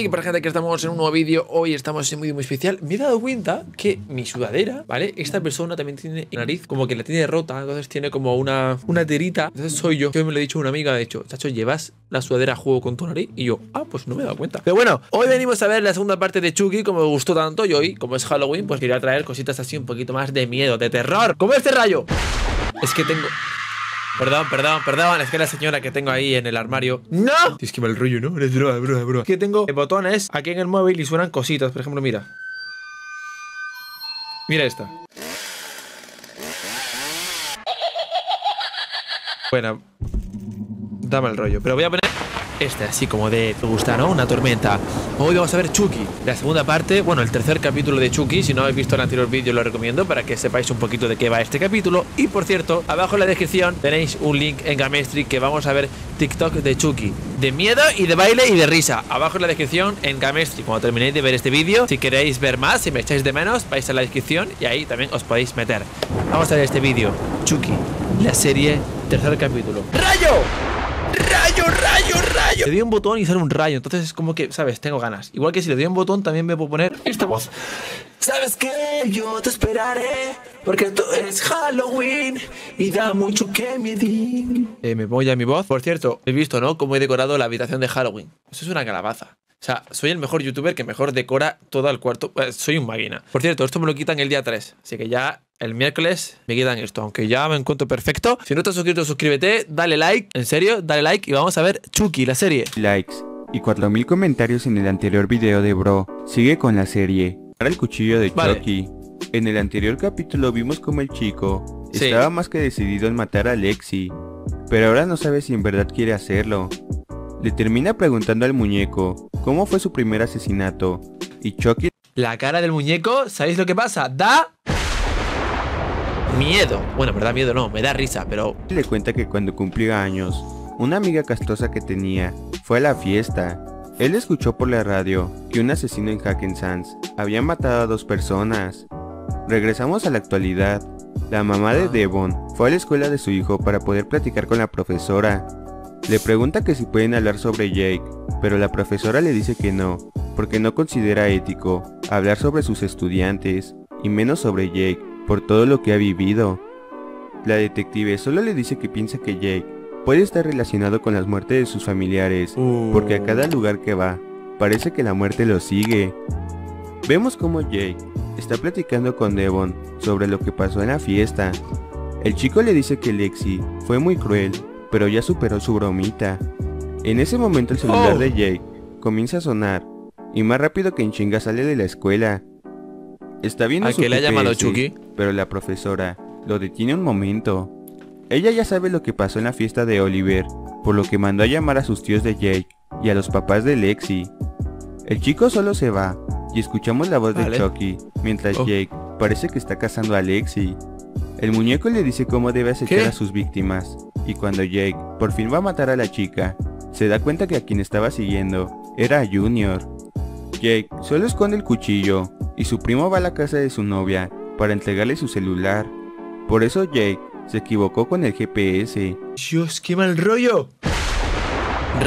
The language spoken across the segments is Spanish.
Y para gente que estamos en un nuevo vídeo, hoy estamos en un vídeo muy especial. Me he dado cuenta que mi sudadera, ¿vale? Esta persona también tiene nariz como que la tiene rota, entonces tiene como una, una tirita. Entonces soy yo. Yo me lo he dicho a una amiga, de hecho, chacho, ¿llevas la sudadera a juego con tu nariz? Y yo, ah, pues no me he dado cuenta. Pero bueno, hoy venimos a ver la segunda parte de Chucky, como me gustó tanto. Y hoy, como es Halloween, pues quería traer cositas así un poquito más de miedo, de terror. Como este rayo. Es que tengo... Perdón, perdón, perdón, es que la señora que tengo ahí en el armario. ¡No! Es que mal rollo, ¿no? Es broma, broma, broma. Que tengo botones aquí en el móvil y suenan cositas. Por ejemplo, mira. Mira esta. Bueno, dame el rollo. Pero voy a poner este, así como de te gusta, ¿no? Una tormenta. Hoy vamos a ver Chucky, la segunda parte, bueno, el tercer capítulo de Chucky. Si no habéis visto el anterior vídeo, lo recomiendo para que sepáis un poquito de qué va este capítulo. Y por cierto, abajo en la descripción tenéis un link en Gamestri que vamos a ver TikTok de Chucky, de miedo y de baile y de risa. Abajo en la descripción en Gamestri, cuando terminéis de ver este vídeo, si queréis ver más, si me echáis de menos, vais a la descripción y ahí también os podéis meter. Vamos a ver este vídeo, Chucky, la serie, tercer capítulo. ¡Rayo! Le doy un botón y sale un rayo, entonces es como que, ¿sabes? Tengo ganas. Igual que si le doy un botón, también me puedo poner esta voz. ¿Sabes qué? Yo te esperaré, porque esto es Halloween y da mucho que me di. Eh, me pongo ya mi voz. Por cierto, he visto, ¿no? Cómo he decorado la habitación de Halloween. Eso es una calabaza. O sea, soy el mejor youtuber que mejor decora todo el cuarto. Eh, soy un máquina. Por cierto, esto me lo quitan el día 3. Así que ya el miércoles me quitan esto. Aunque ya me encuentro perfecto. Si no estás suscrito, suscríbete, dale like. En serio, dale like y vamos a ver Chucky, la serie. Likes y 4000 comentarios en el anterior video de Bro. Sigue con la serie. Para el cuchillo de Vale. Chucky. En el anterior capítulo vimos como el chico Sí. estaba más que decidido en matar a Lexi. Pero ahora no sabe si en verdad quiere hacerlo. Le termina preguntando al muñeco cómo fue su primer asesinato. Y Chucky La cara del muñeco, ¿sabéis lo que pasa? Da miedo. Bueno, me da miedo no, me da risa, pero le cuenta que cuando cumplió años, una amiga castrosa que tenía fue a la fiesta. Él escuchó por la radio que un asesino en Hackensands había matado a dos personas. Regresamos a la actualidad. La mamá de Devon fue a la escuela de su hijo para poder platicar con la profesora. Le pregunta que si pueden hablar sobre Jake, pero la profesora le dice que no, porque no considera ético hablar sobre sus estudiantes, y menos sobre Jake, por todo lo que ha vivido. La detective solo le dice que piensa que Jake puede estar relacionado con las muertes de sus familiares, porque a cada lugar que va, parece que la muerte lo sigue. Vemos como Jake está platicando con Devon sobre lo que pasó en la fiesta. El chico le dice que Lexi fue muy cruel, pero ya superó su bromita. En ese momento el celular Oh. de Jake comienza a sonar, y más rápido que en chinga sale de la escuela. Está viendo ¿A su que le ha llamado Chucky? pero la profesora lo detiene un momento. Ella ya sabe lo que pasó en la fiesta de Oliver, por lo que mandó a llamar a sus tíos de Jake y a los papás de Lexi. El chico solo se va y escuchamos la voz de Chucky, mientras Oh. Jake parece que está cazando a Lexi. El muñeco le dice cómo debe acechar ¿Qué? a sus víctimas, y cuando Jake por fin va a matar a la chica, se da cuenta que a quien estaba siguiendo era a Junior. Jake solo esconde el cuchillo y su primo va a la casa de su novia para entregarle su celular. Por eso Jake se equivocó con el GPS. Dios, qué mal rollo.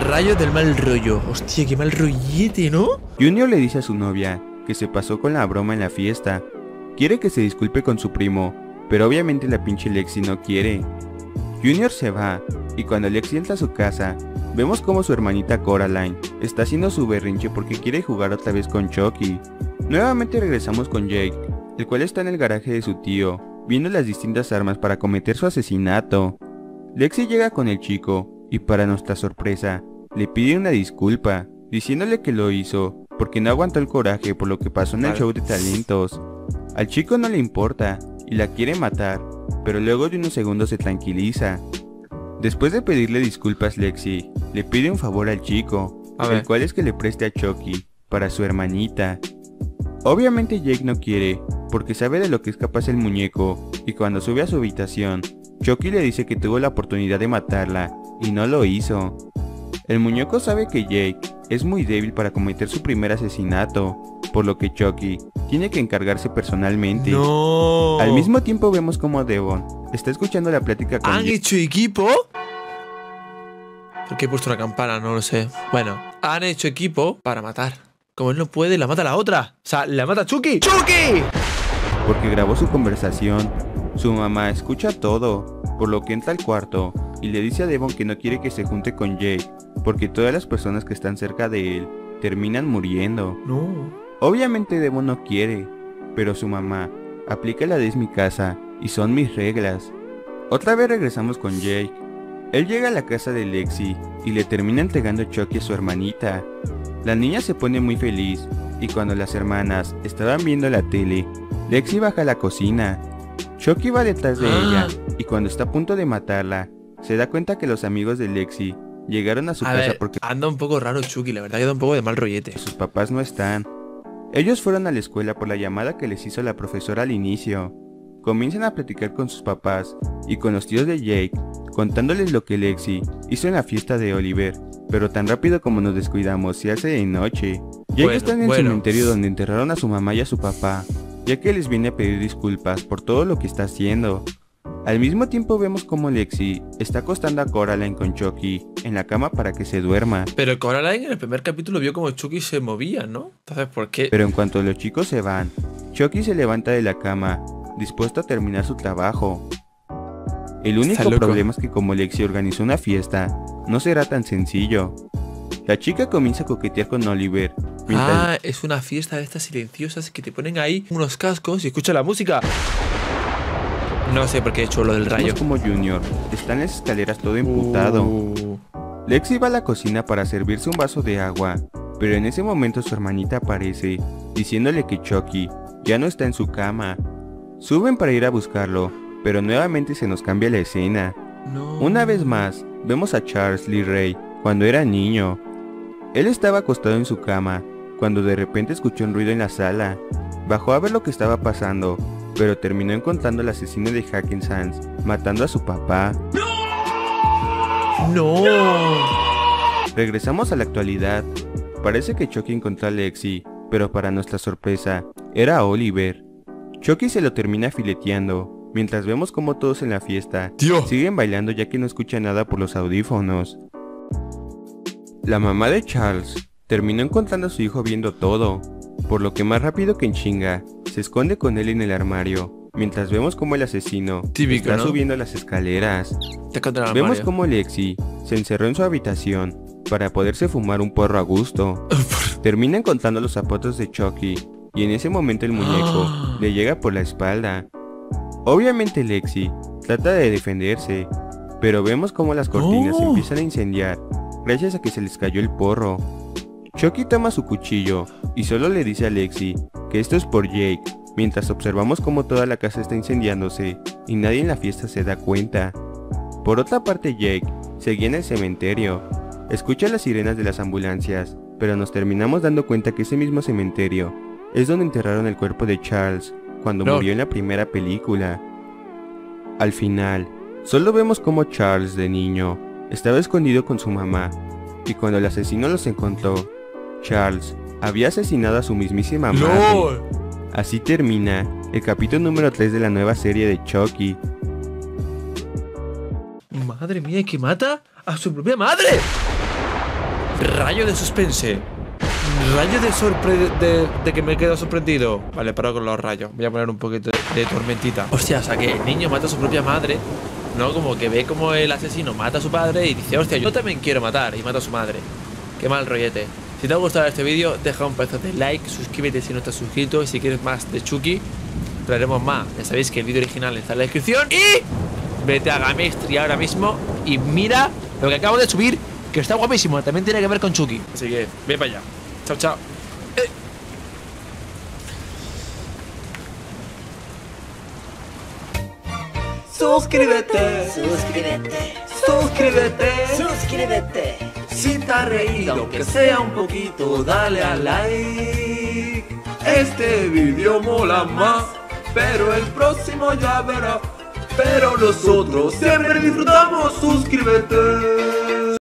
Rayo del mal rollo. Hostia, qué mal rollete, ¿no? Junior le dice a su novia que se pasó con la broma en la fiesta. Quiere que se disculpe con su primo, pero obviamente la pinche Lexi no quiere. Junior se va, y cuando Lexi entra a su casa, vemos como su hermanita Coraline está haciendo su berrinche porque quiere jugar otra vez con Chucky. Nuevamente regresamos con Jake, el cual está en el garaje de su tío, viendo las distintas armas para cometer su asesinato. Lexi llega con el chico, y para nuestra sorpresa, le pide una disculpa, diciéndole que lo hizo porque no aguantó el coraje por lo que pasó en el show de talentos. Al chico no le importa y la quiere matar, pero luego de unos segundos se tranquiliza. Después de pedirle disculpas Lexi, le pide un favor al chico, A el ver. cual es que le preste a Chucky para su hermanita. Obviamente Jake no quiere, porque sabe de lo que es capaz el muñeco, y cuando sube a su habitación, Chucky le dice que tuvo la oportunidad de matarla, y no lo hizo. El muñeco sabe que Jake es muy débil para cometer su primer asesinato, por lo que Chucky tiene que encargarse personalmente. No. Al mismo tiempo vemos como Devon está escuchando la plática con ¿Han hecho equipo? ¿Por qué he puesto una campana? No lo sé. Bueno, han hecho equipo para matar. Como él no puede, la mata la otra. O sea, la mata Chucky. ¡Chucky! Porque grabó su conversación. Su mamá escucha todo, por lo que entra al cuarto y le dice a Devon que no quiere que se junte con Jake, porque todas las personas que están cerca de él terminan muriendo. No. Obviamente Devon no quiere, pero su mamá aplica la de es mi casa y son mis reglas. Otra vez regresamos con Jake. Él llega a la casa de Lexi y le termina entregando Chucky a su hermanita. La niña se pone muy feliz y cuando las hermanas estaban viendo la tele, Lexi baja a la cocina. Chucky va detrás de ella y cuando está a punto de matarla, se da cuenta que los amigos de Lexi llegaron a su A casa ver, porque anda un poco raro Chucky, la verdad que da un poco de mal rollete. sus papás no están. Ellos fueron a la escuela por la llamada que les hizo la profesora al inicio. Comienzan a platicar con sus papás y con los tíos de Jake, contándoles lo que Lexi hizo en la fiesta de Oliver, pero tan rápido como nos descuidamos se hace de noche. Jake Bueno, está en el bueno. cementerio donde enterraron a su mamá y a su papá, ya que les viene a pedir disculpas por todo lo que está haciendo. Al mismo tiempo vemos como Lexi está acostando a Coraline con Chucky en la cama para que se duerma. Pero Coraline en el primer capítulo vio como Chucky se movía, ¿no? Entonces, ¿por qué? Pero en cuanto los chicos se van, Chucky se levanta de la cama, dispuesto a terminar su trabajo. El único problema es que como Lexi organizó una fiesta, no será tan sencillo. La chica comienza a coquetear con Oliver, Ah, es una fiesta de estas silenciosas que te ponen ahí unos cascos y escucha la música. No sé por qué he hecho lo del rayo. como Junior está en las escaleras todo emputado. Uh, Lexi va a la cocina para servirse un vaso de agua, pero en ese momento su hermanita aparece, diciéndole que Chucky ya no está en su cama. Suben para ir a buscarlo, pero nuevamente se nos cambia la escena. no. Una vez más, vemos a Charles Lee Ray cuando era niño. Él estaba acostado en su cama, cuando de repente escuchó un ruido en la sala. Bajó a ver lo que estaba pasando, pero terminó encontrando al asesino de Hackensands, matando a su papá. No. Regresamos a la actualidad. Parece que Chucky encontró a Lexi, pero para nuestra sorpresa, era Oliver. Chucky se lo termina fileteando, mientras vemos como todos en la fiesta Tío. siguen bailando ya que no escuchan nada por los audífonos. La mamá de Charles terminó encontrando a su hijo viendo todo, por lo que más rápido que en chinga, se esconde con él en el armario, mientras vemos como el asesino Típico, está ¿no? subiendo las escaleras. Vemos como Lexi se encerró en su habitación para poderse fumar un porro a gusto. Termina encontrando los zapatos de Chucky y en ese momento el muñeco le llega por la espalda. Obviamente Lexi trata de defenderse, pero vemos como las cortinas No. empiezan a incendiar gracias a que se les cayó el porro. Chucky toma su cuchillo y solo le dice a Lexi que esto es por Jake, mientras observamos como toda la casa está incendiándose y nadie en la fiesta se da cuenta. Por otra parte Jake seguía en el cementerio, escucha las sirenas de las ambulancias, pero nos terminamos dando cuenta que ese mismo cementerio es donde enterraron el cuerpo de Charles cuando No. murió en la primera película. Al final, solo vemos como Charles de niño estaba escondido con su mamá y cuando el asesino los encontró, Charles había asesinado a su mismísima madre. Así termina el capítulo número 3 de la nueva serie de Chucky. Madre mía, que mata a su propia madre. Rayo de suspense. Rayo de sorpre... De, de que me quedo sorprendido. Vale, paro con los rayos. Voy a poner un poquito de, de tormentita. Hostia, o sea que el niño mata a su propia madre. ¿No? Como que ve como el asesino mata a su padre y dice, hostia, yo también quiero matar. Y mata a su madre. Qué mal rollete. Si te ha gustado este vídeo, deja un pedazo de like, suscríbete si no estás suscrito y si quieres más de Chucky, traeremos más. Ya sabéis que el vídeo original está en la descripción y vete a Gamestri ahora mismo y mira lo que acabo de subir, que está guapísimo. También tiene que ver con Chucky. Así que ve para allá. Chao, chao. Eh. Suscríbete, Suscríbete, suscríbete. suscríbete. Ha reído, aunque sea un poquito, dale a like. Este vídeo mola más, pero el próximo ya verás. Pero nosotros siempre disfrutamos, suscríbete.